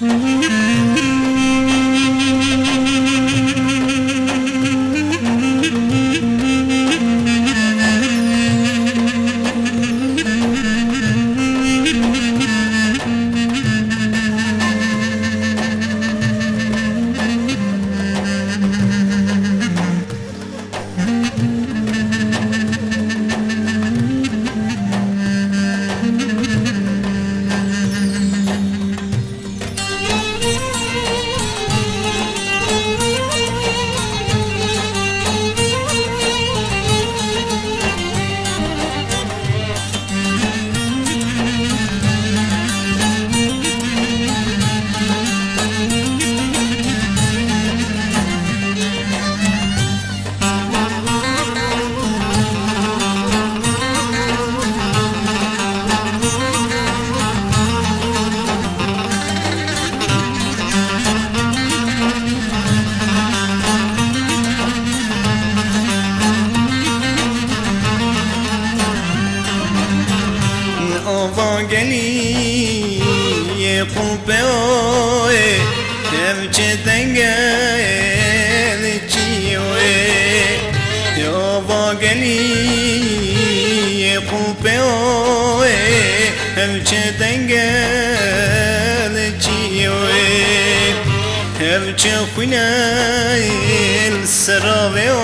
Mm-hmm. o va geliye kul pe o e Tevçe denge elçi o e O va geliye kul pe o e Tevçe denge elçi Tevçe huyne el sera ve o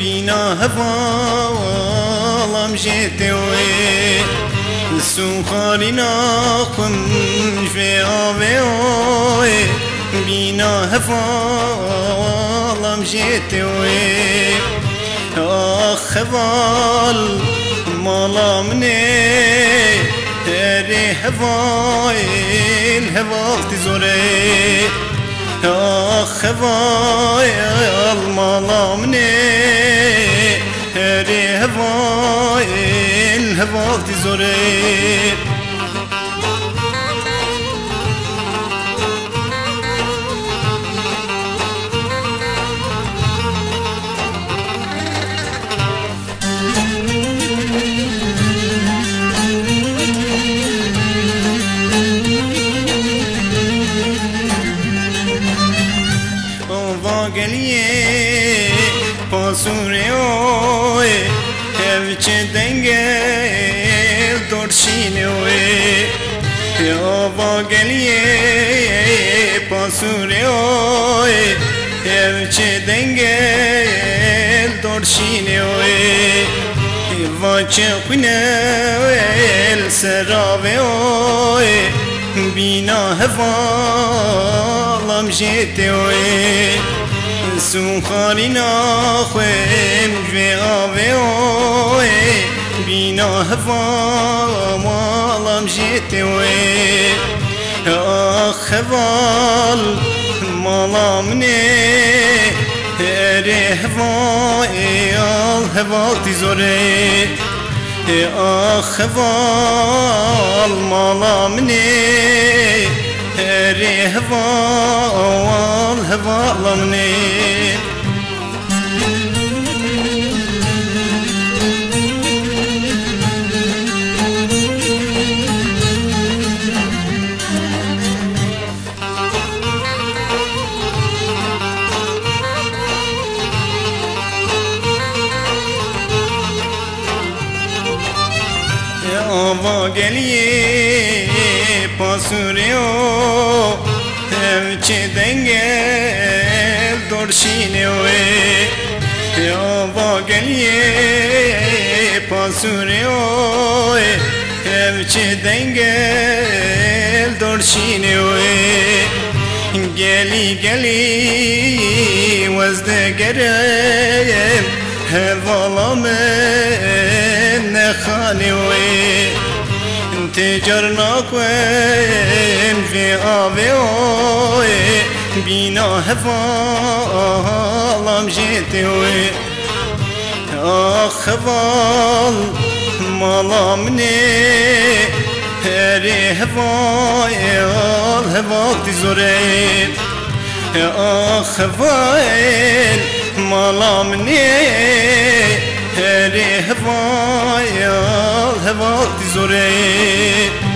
بينا هفا والام جيتي وي. سو خالی ناقم آوي وي. بينا هفا والام جيتي وي. آخ خبال مالا تاري تري هواي الهوال تزوري. آخ خبال مالا مني. الهوال تزوره geliye pasure oe evçe بشینی وی پیاوا گلیه پاسوری وی هرچه دنگل يا وی واچه خونل سراوی وی بینا هوالم جیتی وی سون خالی ناخویم جوی آوی وی بینا هوا مالم جیت وی. آخ خوال مالم نه اره هوا ایال هوا تیزوره آخ هوال مالم نه اره هوا اوال هوالم نه geliye pasureo evçe denge dorşine we Yava geliye pasure o evçe denge dorşine we Geli geli vazde gerem hevalame ne khane we تجرنا كوين في آوي بينا هفالم جيتوي أخوال مالامني هري هفاي الهفاك تزوري أخوال مالامني هري هفاي الهفاك Sure